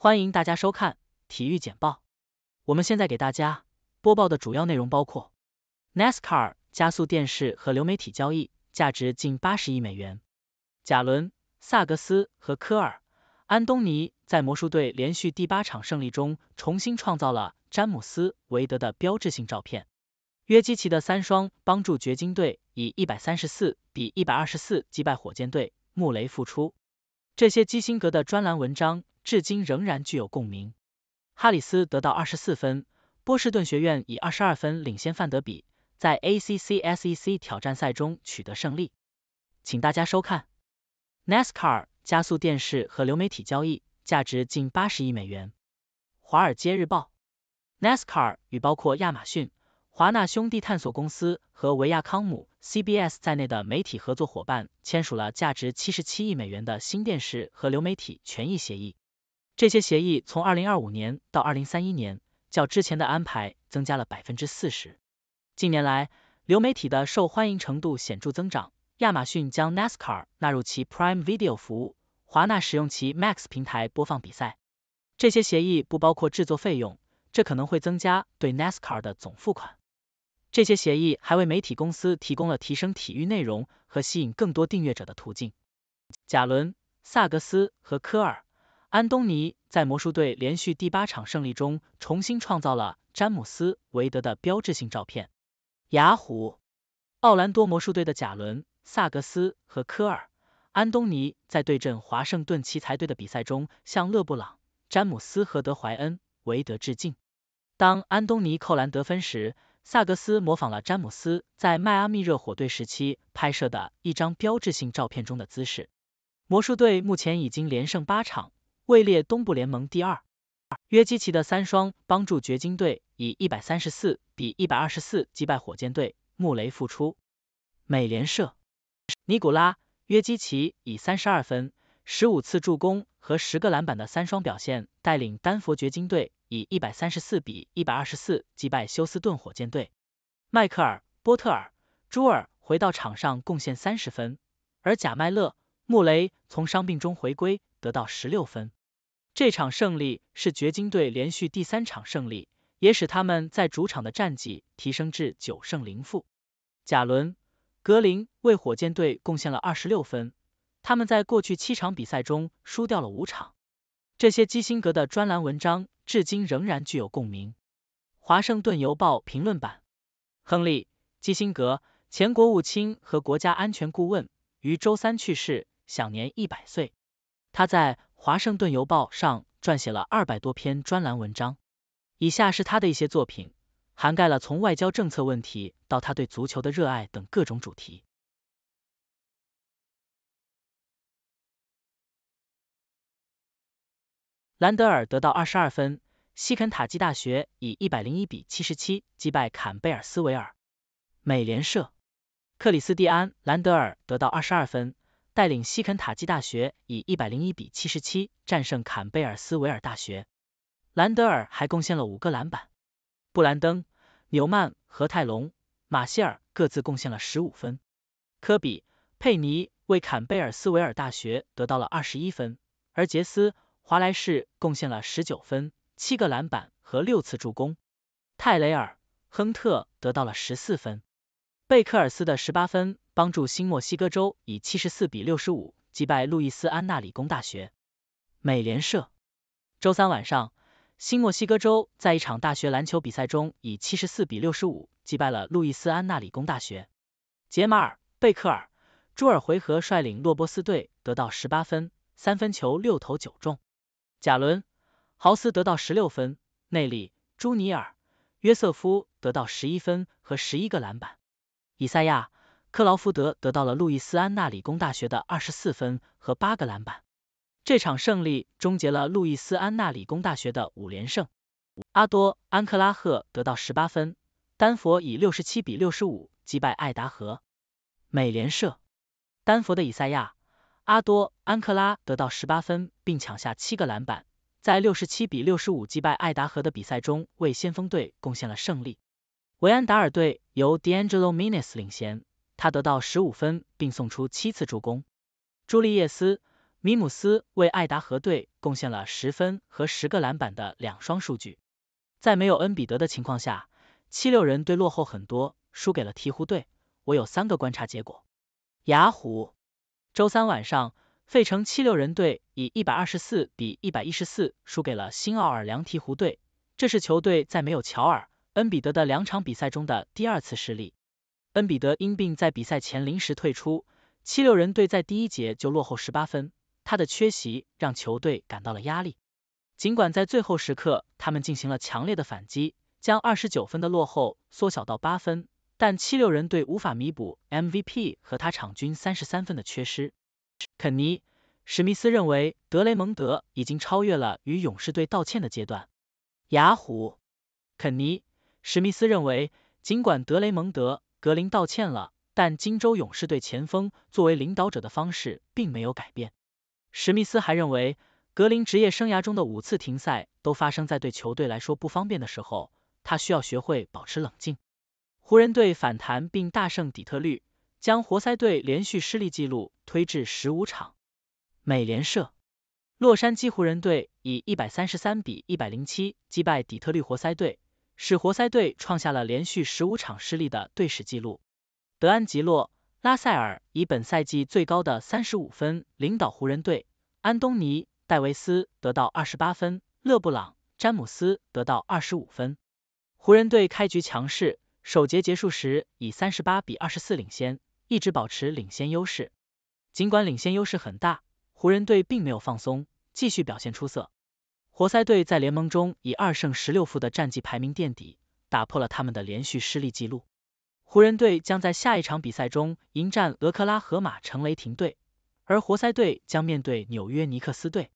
欢迎大家收看体育简报。我们现在给大家播报的主要内容包括：NASCAR 加速电视和流媒体交易，价值近八十亿美元；贾伦、萨格斯和科尔、安东尼在魔术队连续第八场胜利中重新创造了詹姆斯·韦德的标志性照片。约基奇的三双帮助掘金队以一百三十四比一百二十四击败火箭队，穆雷复出。这些基辛格的专栏文章。至今仍然具有共鸣。哈里斯得到二十四分，波士顿学院以二十二分领先范德比，在 ACC SEC 挑战赛中取得胜利。请大家收看：NASCAR 加速电视和流媒体交易，价值近八十亿美元。华尔街日报：NASCAR 与包括亚马逊、华纳兄弟探索公司和维亚康姆 CBS 在内的媒体合作伙伴签署了价值七十七亿美元的新电视和流媒体权益协议。这些协议从二零二五年到二零三一年，较之前的安排增加了百分之四十。近年来，流媒体的受欢迎程度显著增长。亚马逊将 NASCAR 纳入其 Prime Video 服务，华纳使用其 Max 平台播放比赛。这些协议不包括制作费用，这可能会增加对 NASCAR 的总付款。这些协议还为媒体公司提供了提升体育内容和吸引更多订阅者的途径。贾伦、萨格斯和科尔。安东尼在魔术队连续第八场胜利中重新创造了詹姆斯·韦德的标志性照片。雅虎，奥兰多魔术队的贾伦·萨格斯和科尔·安东尼在对阵华盛顿奇才队的比赛中向勒布朗·詹姆斯和德怀恩·韦德致敬。当安东尼扣篮得分时，萨格斯模仿了詹姆斯在迈阿密热火队时期拍摄的一张标志性照片中的姿势。魔术队目前已经连胜八场。位列东部联盟第二。约基奇的三双帮助掘金队以一百三十四比一百二十四击败火箭队，穆雷复出。美联社，尼古拉约基奇以三十二分、十五次助攻和十个篮板的三双表现，带领丹佛掘金队以一百三十四比一百二十四击败休斯顿火箭队。迈克尔波特尔朱尔回到场上贡献三十分，而贾麦勒穆雷从伤病中回归，得到十六分。这场胜利是掘金队连续第三场胜利，也使他们在主场的战绩提升至九胜零负。贾伦·格林为火箭队贡献了二十六分，他们在过去七场比赛中输掉了五场。这些基辛格的专栏文章至今仍然具有共鸣。华盛顿邮报评论版：亨利·基辛格，前国务卿和国家安全顾问，于周三去世，享年一百岁。他在华盛顿邮报上撰写了二百多篇专栏文章，以下是他的一些作品，涵盖了从外交政策问题到他对足球的热爱等各种主题。兰德尔得到二十二分，西肯塔基大学以一百零一比七十七击败坎贝尔斯维尔。美联社，克里斯蒂安·兰德尔得到二十二分。带领西肯塔基大学以一百零一比七十七战胜坎贝尔斯维尔大学。兰德尔还贡献了五个篮板。布兰登、纽曼和泰隆、马歇尔各自贡献了十五分。科比、佩尼为坎贝尔斯维尔大学得到了二十一分，而杰斯、华莱士贡献了十九分、七个篮板和六次助攻。泰雷尔、亨特得到了十四分。贝克尔斯的十八分。帮助新墨西哥州以七十四比六十五击败路易斯安那理工大学。美联社，周三晚上，新墨西哥州在一场大学篮球比赛中以七十四比六十五击败了路易斯安那理工大学。杰马尔·贝克尔、朱尔回合率领洛波斯队得到十八分，三分球六投九中。贾伦·豪斯得到十六分，内里·朱尼尔·约瑟夫得到十一分和十一个篮板。以赛亚。克劳福德得到了路易斯安那理工大学的二十四分和八个篮板。这场胜利终结了路易斯安那理工大学的五连胜。阿多安克拉赫得到十八分，丹佛以六十七比六十五击败爱达荷。美联社，丹佛的以赛亚阿多安克拉得到十八分，并抢下七个篮板，在六十七比六十五击败爱达荷的比赛中为先锋队贡献了胜利。维安达尔队由 D'Angelo Minis 领衔。他得到十五分，并送出七次助攻。朱利叶斯·米姆斯为爱达荷队贡献了十分和十个篮板的两双数据。在没有恩比德的情况下，七六人队落后很多，输给了鹈鹕队。我有三个观察结果。雅虎，周三晚上，费城七六人队以一百二十四比一百一十四输给了新奥尔良鹈鹕队，这是球队在没有乔尔、恩比德的两场比赛中的第二次失利。恩比德因病在比赛前临时退出，七六人队在第一节就落后十八分，他的缺席让球队感到了压力。尽管在最后时刻他们进行了强烈的反击，将二十九分的落后缩小到八分。但七六人队无法弥补 MVP 和他场均三十三分的缺失。肯尼·史密斯认为德雷蒙德已经超越了与勇士队道歉的阶段。雅虎，肯尼·史密斯认为，尽管德雷蒙德·格林道歉了，但金州勇士队前锋作为领导者的方式并没有改变。史密斯还认为，格林职业生涯中的五次停赛都发生在对球队来说不方便的时候，他需要学会保持冷静。湖人队反弹并大胜底特律，将活塞队连续失利记录推至十五场。美联社，洛杉矶湖人队以一百三十三比一百零七击败底特律活塞队，使活塞队创下了连续十五场失利的队史纪录。德安吉洛·拉塞尔以本赛季最高的三十五分领导湖人队，安东尼·戴维斯得到二十八分，勒布朗·詹姆斯得到二十五分。湖人队开局强势。首节结束时以三十八比二十四领先，一直保持领先优势。尽管领先优势很大，湖人队并没有放松，继续表现出色。活塞队在联盟中以二胜十六负的战绩排名垫底，打破了他们的连续失利记录。湖人队将在下一场比赛中迎战俄克拉荷马城雷霆队，而活塞队将面对纽约尼克斯队。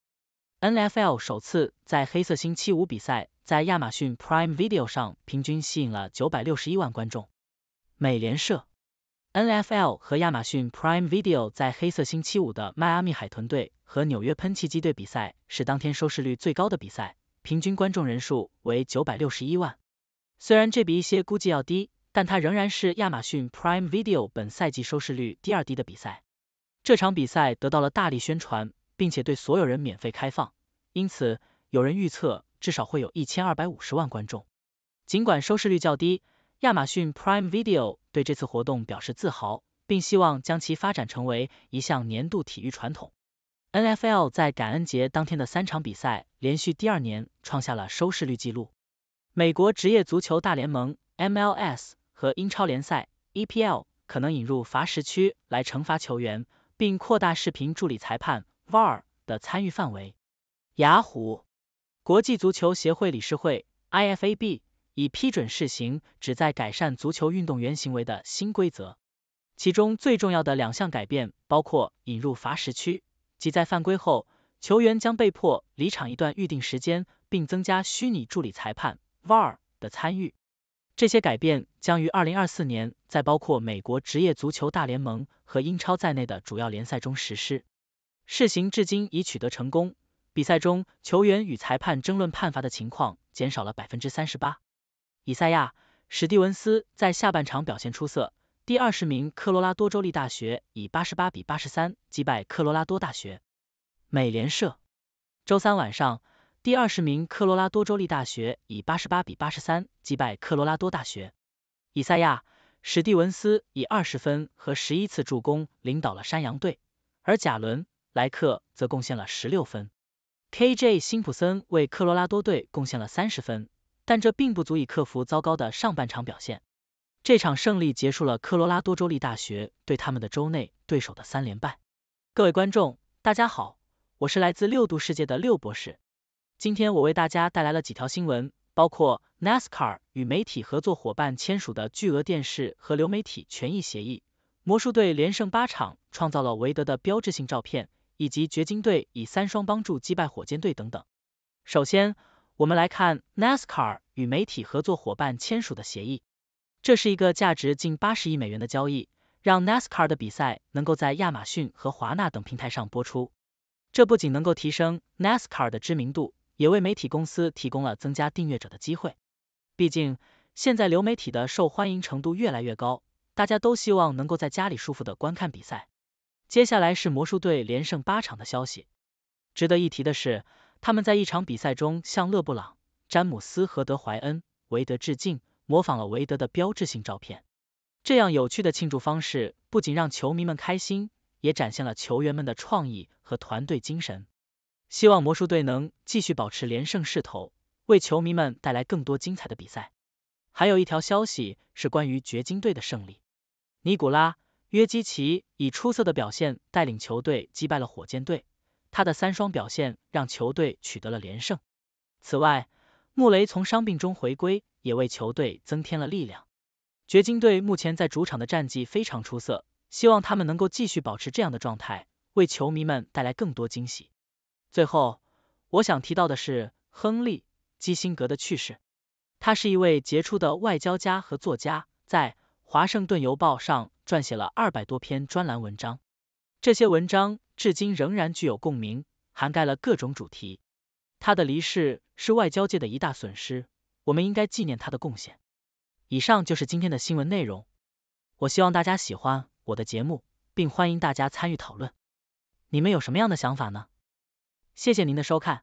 NFL 首次在黑色星期五比赛。在亚马逊 Prime Video 上平均吸引了九百六十一万观众。美联社，NFL 和亚马逊 Prime Video 在黑色星期五的迈阿密海豚队和纽约喷气机队比赛是当天收视率最高的比赛，平均观众人数为九百六十一万。虽然这比一些估计要低，但它仍然是亚马逊 Prime Video 本赛季收视率第二低的比赛。这场比赛得到了大力宣传，并且对所有人免费开放，因此有人预测。至少会有一千二百五十万观众。尽管收视率较低，亚马逊 Prime Video 对这次活动表示自豪，并希望将其发展成为一项年度体育传统。NFL 在感恩节当天的三场比赛连续第二年创下了收视率纪录。美国职业足球大联盟 MLS 和英超联赛 EPL 可能引入罚时区来惩罚球员，并扩大视频助理裁判 VAR 的参与范围。雅虎。国际足球协会理事会 （IFAB） 已批准试行旨在改善足球运动员行为的新规则，其中最重要的两项改变包括引入罚时区，即在犯规后，球员将被迫离场一段预定时间，并增加虚拟助理裁判 （VAR） 的参与。这些改变将于二零二四年在包括美国职业足球大联盟和英超在内的主要联赛中实施。试行至今已取得成功。比赛中，球员与裁判争论判罚的情况减少了百分之三十八。以赛亚·史蒂文斯在下半场表现出色，第二十名科罗拉多州立大学以八十八比八十三击败科罗拉多大学。美联社，周三晚上，第二十名科罗拉多州立大学以八十八比八十三击败科罗拉多大学。以赛亚·史蒂文斯以二十分和十一次助攻领导了山羊队，而贾伦·莱克则贡献了十六分。KJ 辛普森为科罗拉多队贡献了三十分，但这并不足以克服糟糕的上半场表现。这场胜利结束了科罗拉多州立大学对他们的州内对手的三连败。各位观众，大家好，我是来自六度世界的六博士。今天我为大家带来了几条新闻，包括 NASCAR 与媒体合作伙伴签署的巨额电视和流媒体权益协议，魔术队连胜八场，创造了韦德的标志性照片。以及掘金队以三双帮助击败火箭队等等。首先，我们来看 NASCAR 与媒体合作伙伴签署的协议。这是一个价值近八十亿美元的交易，让 NASCAR 的比赛能够在亚马逊和华纳等平台上播出。这不仅能够提升 NASCAR 的知名度，也为媒体公司提供了增加订阅者的机会。毕竟，现在流媒体的受欢迎程度越来越高，大家都希望能够在家里舒服的观看比赛。接下来是魔术队连胜八场的消息。值得一提的是，他们在一场比赛中向勒布朗、詹姆斯和德怀恩·韦德致敬，模仿了韦德的标志性照片。这样有趣的庆祝方式不仅让球迷们开心，也展现了球员们的创意和团队精神。希望魔术队能继续保持连胜势头，为球迷们带来更多精彩的比赛。还有一条消息是关于掘金队的胜利，尼古拉·约基奇以出色的表现带领球队击败了火箭队，他的三双表现让球队取得了连胜。此外，穆雷从伤病中回归，也为球队增添了力量。掘金队目前在主场的战绩非常出色，希望他们能够继续保持这样的状态，为球迷们带来更多惊喜。最后，我想提到的是亨利·基辛格的去世。他是一位杰出的外交家和作家，在《华盛顿邮报》上撰写了二百多篇专栏文章，这些文章至今仍然具有共鸣，涵盖了各种主题。他的离世是外交界的一大损失，我们应该纪念他的贡献。以上就是今天的新闻内容，我希望大家喜欢我的节目，并欢迎大家参与讨论。你们有什么样的想法呢？谢谢您的收看。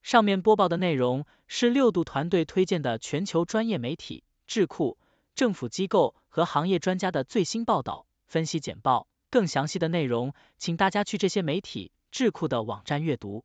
上面播报的内容是六度团队推荐的全球专业媒体、智库、政府机构和行业专家的最新报道、分析简报。更详细的内容，请大家去这些媒体、智库的网站阅读。